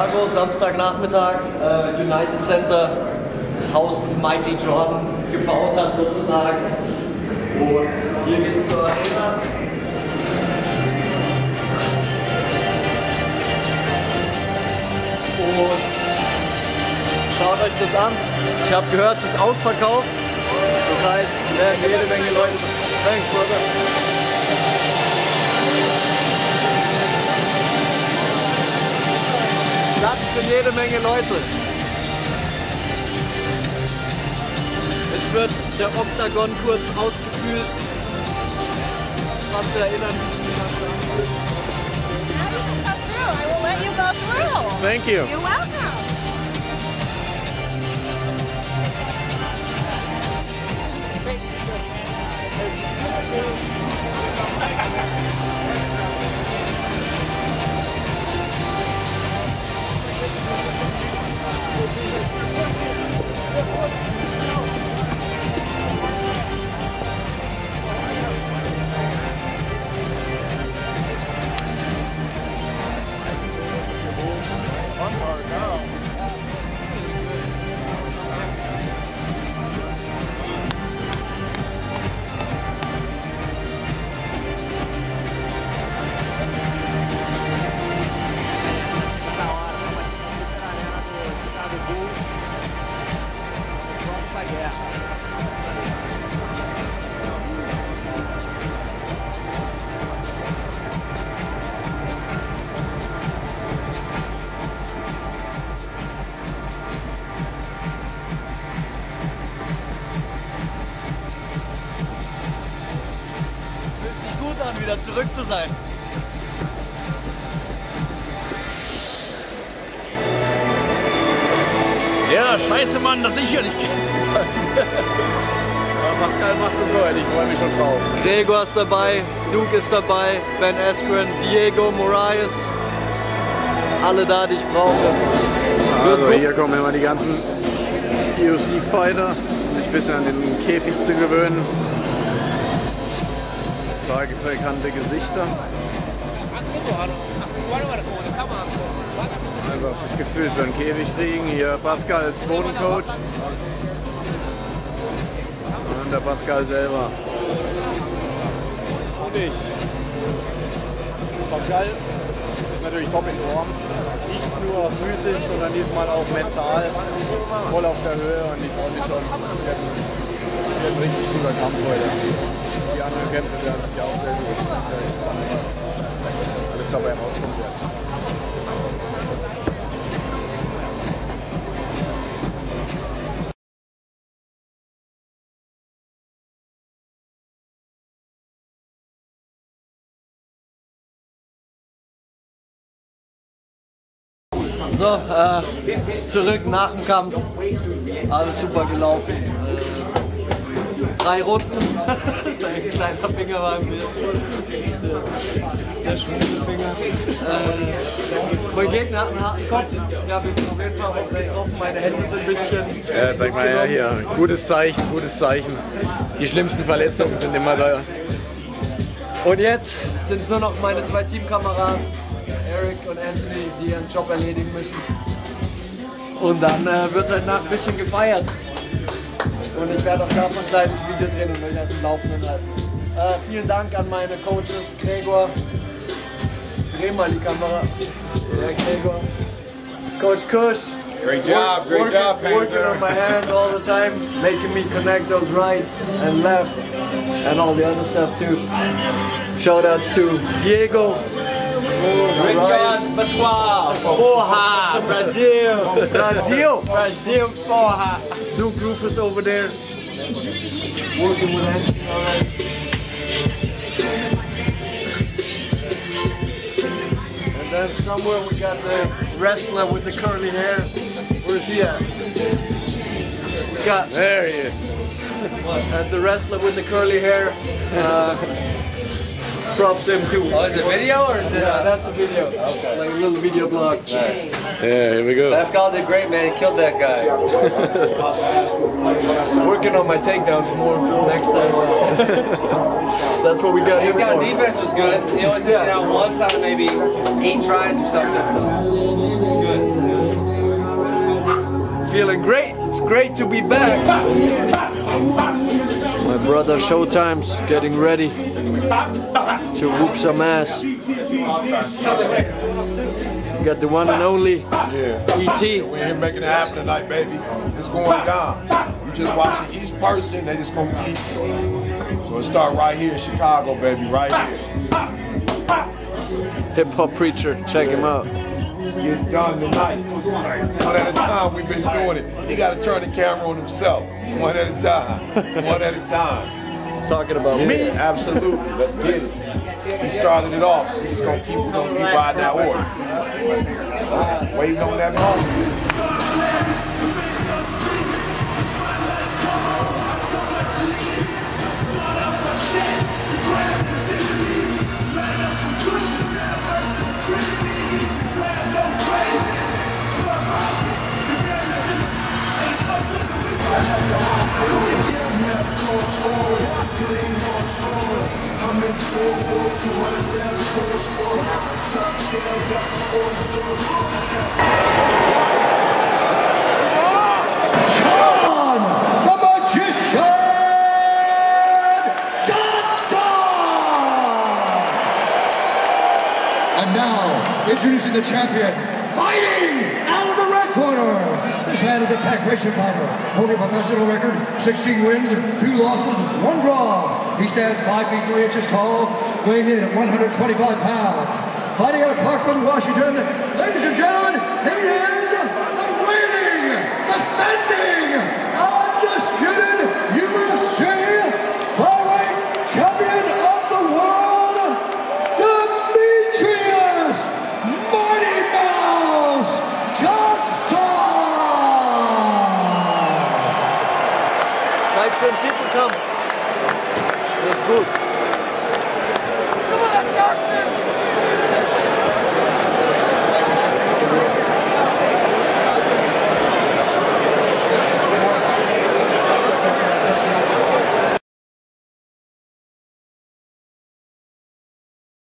Chicago, Samstagnachmittag, äh, United Center, das Haus des Mighty Jordan gebaut hat sozusagen. Und hier geht's zur Arena. Und schaut euch das an. Ich habe gehört, es ist ausverkauft. Das heißt, werden jede Menge Leute. Thanks, Für jede Menge Leute. Jetzt wird der Oktagon kurz ausgekühlt. Dran zu erinnern, through. Thank you. You're welcome. Wieder zurück zu sein. Ja, scheiße, Mann, dass ich hier nicht kenne. Pascal macht es so, ich freue mich schon drauf. Gregor ist dabei, Duke ist dabei, Ben Askren, Diego Moraes. Alle da, die ich brauche. Also hier kommen immer die ganzen UFC-Fighter, um sich ein bisschen an den Käfig zu gewöhnen. Paar bekannte Gesichter. Einfach das Gefühl für den Käfig kriegen. Hier Pascal als Bodencoach. Und der Pascal selber. Und ich. Pascal ist natürlich top in Form. Nicht nur physisch, sondern diesmal auch mental. Voll auf der Höhe und ich freue mich schon. Wird ein richtig guter Kampf heute. Die anderen Kämpfe werden sich auch sehr gut. Alles dabei rauskommen wird. So, äh, zurück nach dem Kampf. Alles super gelaufen. Äh, drei Runden. Dein kleiner Finger war ein bisschen. Der, der schwule Finger. Äh, mein Gegner hat einen harten Kopf. Ja, wir sind auf jeden Fall auf getroffen. Meine Hände sind ein bisschen. Ja, zeig mal her hier. Gutes Zeichen, gutes Zeichen. Die schlimmsten Verletzungen sind immer da. Und jetzt sind es nur noch meine zwei Teamkameraden, Eric und Anthony, die ihren Job erledigen müssen. Und dann äh, wird heute Nacht ein bisschen gefeiert. Und ich werde auch davon ein kleines Video drehen und euch auf dem Laufenden halten. Äh, vielen Dank an meine Coaches, Gregor. Dreh mal die Kamera. Der Gregor. Coach Kush. Great job, great working, job, Working on my hand all the time, making me connect those rights and left and all the other stuff too. Shout outs to Diego. Great job, Pascoal. Porra, Brasil. Brazil. Brasil, porra. Duke Rufus over there. Working with Anthony. And then somewhere we got the wrestler with the curly hair. Where's he at? We got There he is. and the wrestler with the curly hair. Uh, props him too. Oh, is it video or is it? Yeah, Uh, that's a video. Like a little video blog. Yeah, here we go. Pascal did great, man. He killed that guy. Working on my takedowns more next time. that's what we got here Takedown for. defense was good. He only took it out once out of maybe eight tries or something. So good. Feeling great. It's great to be back. My brother Showtime's getting ready to whoop some ass. You got the one and only Yeah. ET. We're here making it happen tonight, baby. It's going down. You just watching each person, they just gonna keep. So it start right here in Chicago, baby, right here. Hip hop preacher, check him out. Gets done tonight. One at a time, we've been doing it. He gotta turn the camera on himself. One at a time. One at a time. Talking about Yeah, me. absolutely. Let's get it. He started it off. He's gonna keep, we're gonna keep riding that horse. Waiting on that moment. And now, introducing the champion, fighting out of the red corner. This man is a packration fighter, holding a professional record, 16 wins, 2 losses, 1 draw. He stands 5 feet 3 inches tall, weighing in at 125 pounds. Fighting out of Parkland, Washington, ladies and gentlemen,